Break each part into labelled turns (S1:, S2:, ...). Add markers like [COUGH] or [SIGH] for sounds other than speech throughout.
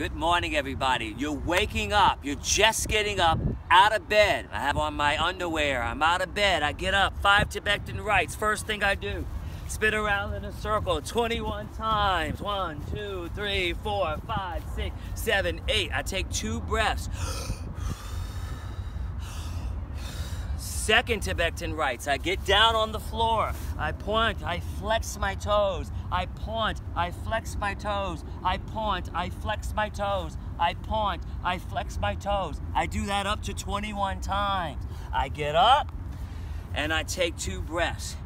S1: Good morning, everybody. You're waking up. You're just getting up out of bed. I have on my underwear. I'm out of bed. I get up, five Tibetan rites. First thing I do, spin around in a circle 21 times. One, two, three, four, five, six, seven, eight. I take two breaths. [GASPS] Second Tibetan rites. I get down on the floor. I point. I flex my toes. I point. I flex my toes. I point. I flex my toes. I point. I flex my toes. I do that up to 21 times. I get up and I take two breaths.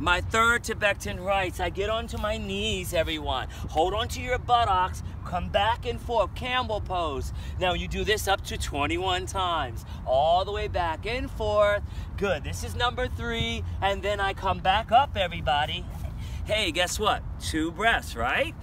S1: My third Tibetan rites, I get onto my knees, everyone. Hold onto your buttocks, come back and forth, camel pose. Now you do this up to 21 times, all the way back and forth. Good, this is number three, and then I come back up, everybody. Hey, guess what? Two breaths, right?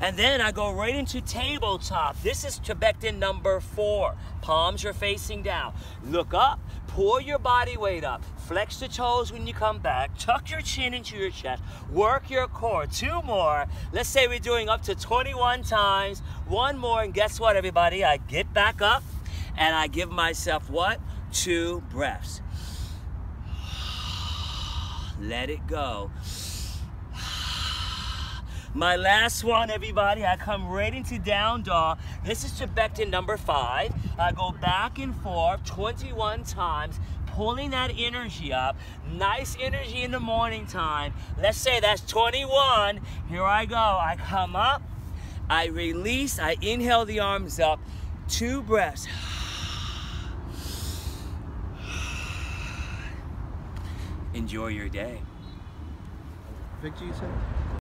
S1: And then I go right into tabletop. This is Tibetan number four. Palms are facing down. Look up, pour your body weight up. Flex the toes when you come back. Tuck your chin into your chest. Work your core. Two more. Let's say we're doing up to 21 times. One more, and guess what, everybody? I get back up and I give myself what? Two breaths. [SIGHS] Let it go. My last one, everybody, I come right into down dog. This is Tibetan number five. I go back and forth 21 times, pulling that energy up. Nice energy in the morning time. Let's say that's 21. Here I go. I come up, I release, I inhale the arms up. Two breaths. [SIGHS] Enjoy your day.
S2: Vic, you said?